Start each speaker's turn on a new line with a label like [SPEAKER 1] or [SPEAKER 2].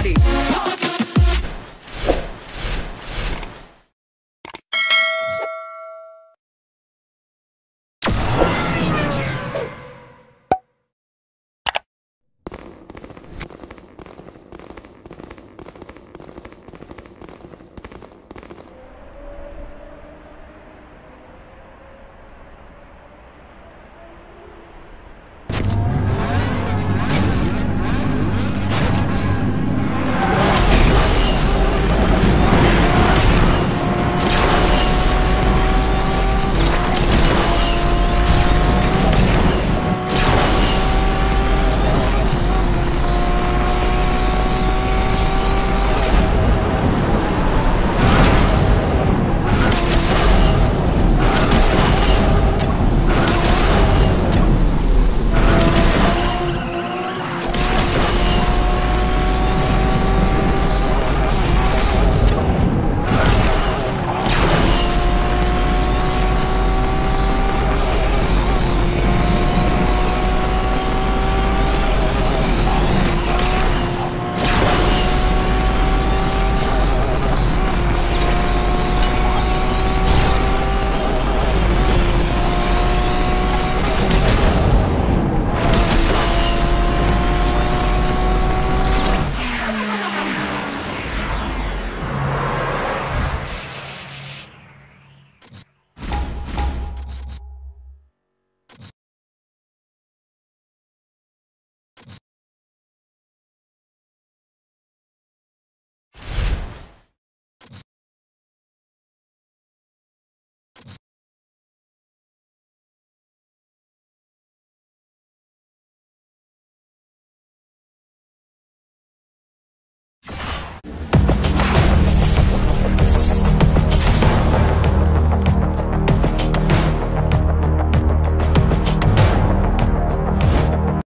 [SPEAKER 1] Party.